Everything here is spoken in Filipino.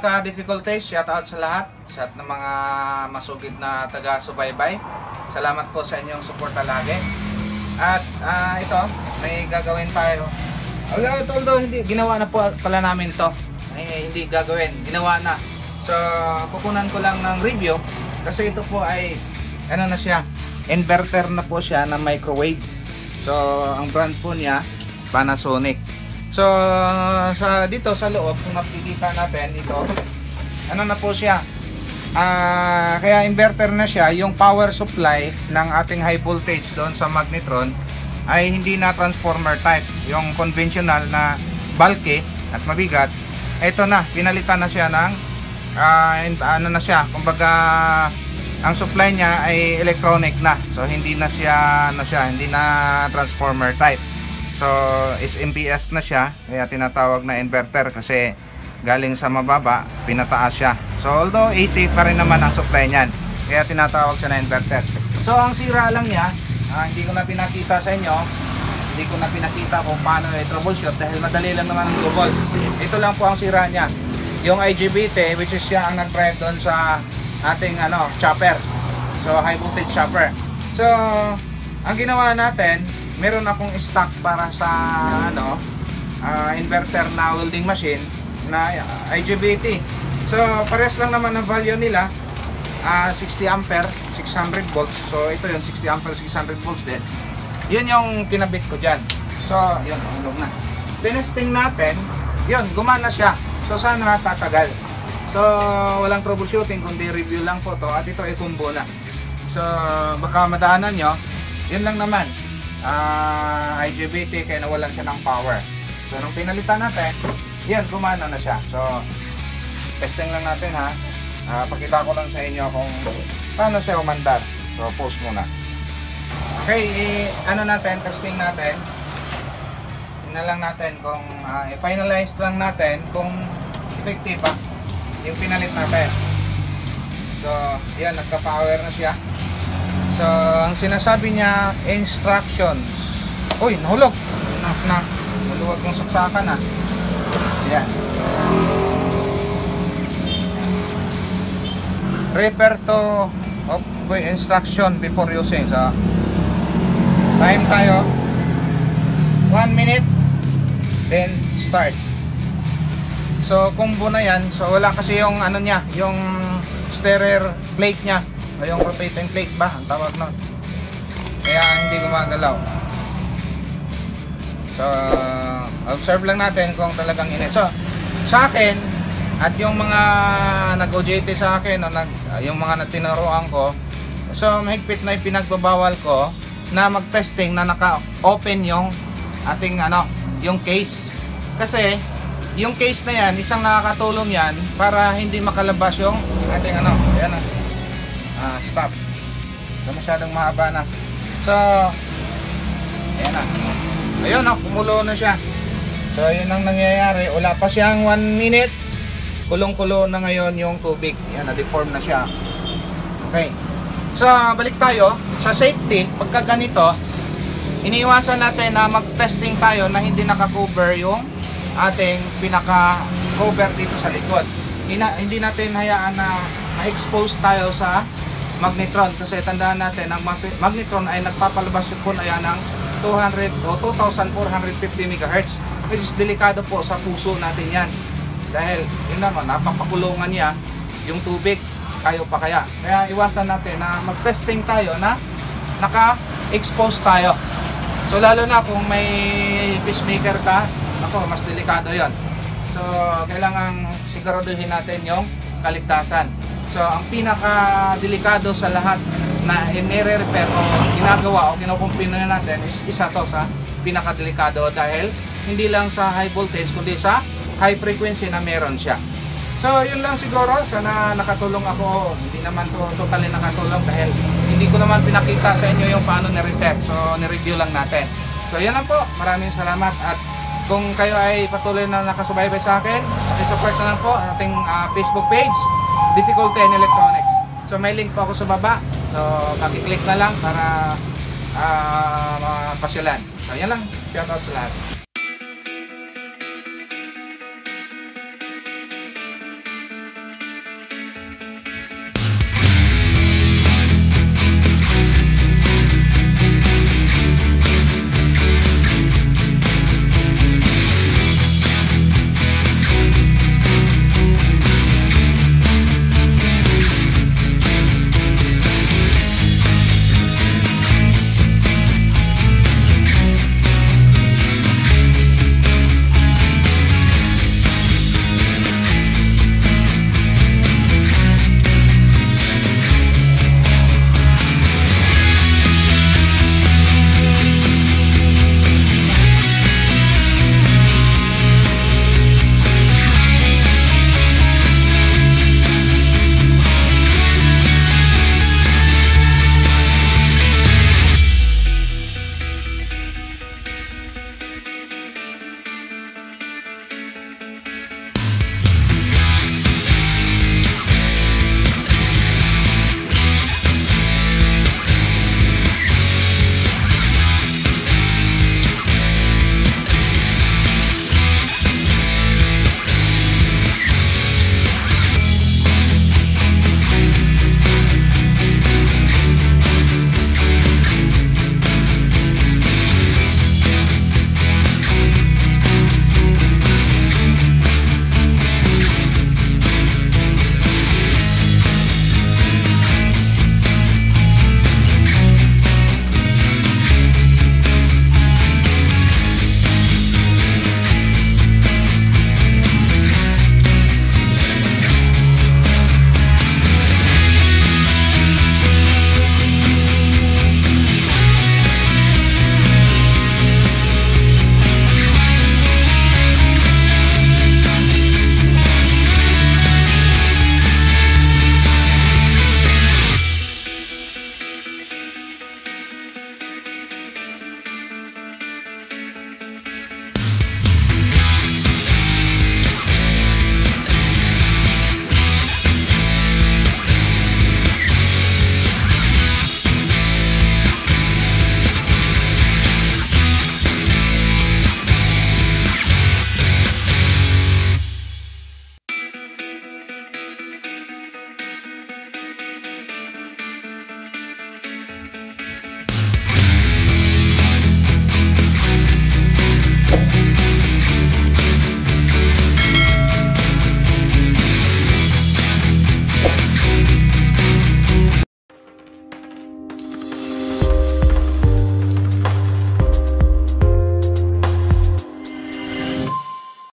ka-difficulties, shout out sa lahat. Lahat ng mga masugid na taga-subaybay. Salamat po sa inyong suporta lagi. At ah, ito, may gagawin tayo. Although, although hindi, ginawa na po pala namin to. Ay, hindi gagawin, ginawa na. So, kukunan ko lang ng review kasi ito po ay ano na siya, inverter na po siya na microwave. So, ang brand po niya Panasonic. So, sa dito sa loob, kung makikita natin ito, ano na po siya? Ah, kaya inverter na siya, yung power supply ng ating high voltage doon sa magnetron ay hindi na transformer type. Yung conventional na bulky at mabigat, ito na, pinalitan na siya ng in- ano na siya, kumbaga ang supply niya ay electronic na. So hindi na siya na siya, hindi na transformer type. So is MPS na siya, kaya tinatawag na inverter kasi galing sa mababa, pinataas siya. So although AC pa rin naman ang supply niyan, kaya tinatawag siya na inverter. So ang sira lang niya, ah, hindi ko na pinakita sa inyo, hindi ko na pinakita kung paano i-troubleshoot dahil madali lang naman ang double. Ito lang po ang sira niya. Yung IGBT, which is siya ang nag-drive doon sa ating ano, chopper. So, high voltage chopper. So, ang ginawa natin, meron akong stock para sa ano, ah, inverter na welding machine na ah, IGBT. So, pares lang naman ang value nila. Ah, 60 ampere, 600 volts. So, ito yung 60 ampere, 600 volts din. Yun yung kinabit ko dyan. So, yun, ulong na. Tinesting natin, yun, gumana siya. So, sana tatagal. So, walang troubleshooting, kundi review lang po to. At ito ay combo na. So, baka madaanan nyo, yun lang naman. Ah, IGBT, kaya nawalan siya ng power. So, nung pinalitan natin, yan, gumana na siya. So, testing lang natin ha. Ah, pakita ko lang sa inyo kung paano siya umandar. So, post muna. Okay, ano natin, testing natin. Tingnan lang natin kung ah, i-finalize lang natin kung effective ba yung pinalit natin. So, yan, nagka-power na siya. So, ang sinasabi niya, instructions. Uy, nahulog. Na, na, naluwag yung saksakan na. Yan. Refer to of instruction before using. So, time tayo. One minute. Then, start. So, combo na yan. So, wala kasi yung ano niya, yung steerer plate niya. O yung rotating plate ba? Ang tawag nun. Kaya hindi gumagalaw. So, observe lang natin kung talagang init. So, sa akin, at yung mga nag-OJT sa akin, o nag, yung mga natinuruan ko, so mahigpit na ipinagbabawal ko na mag-testing na naka-open yung ating ano, yung case. Kasi, yung case na yan, isang nakakatulong yan para hindi makalabas yung ating ano, ayan na. Ah, stop. So, masyadong mahaba na. So, ayan na. Ayun na, kumulo na siya. So, yun ang nangyayari. Wala pa siyang 1 minute. Kulong-kulo na ngayon yung tubig. Yan, na-deform na siya. Okay. So, balik tayo. Sa safety, pagka ganito, iniiwasan natin na mag-testing tayo na hindi naka-cover yung ating pinaka-cover dito sa likod. Hina, hindi natin hayaan na ma-expose tayo sa magnetron. Kasi tandaan natin ang mag- magnetron ay nagpapalabas yung po ayan ng 200 o 2450 MHz which is delikado po sa puso natin yan. Dahil yun naman napapakulungan niya yung tubig. Kayo pa kaya. Kaya iwasan natin na mag-testing tayo na naka-expose tayo. So lalo na kung may pacemaker ka ako mas delikado yon so kailangan siguraduhin natin yung kaligtasan so ang pinaka delikado sa lahat na inire-repair o ginagawa o kinukumpino natin is isa to sa pinakadelikado dahil hindi lang sa high voltage kundi sa high frequency na meron siya. So, yun lang siguro. Sana nakatulong ako. Hindi naman to totally nakatulong dahil hindi ko naman pinakita sa inyo yung paano ni-repair. So, ni-review lang natin. So, yan lang po. Maraming salamat at kung kayo ay patuloy na nakasubaybay sa akin, support na lang po ang ating ah, Facebook page, Difficulty in Electronics. So, may link po ako sa baba. So, makiklik na lang para uh, mapasyalan. So, yan lang. Shout out sa lahat.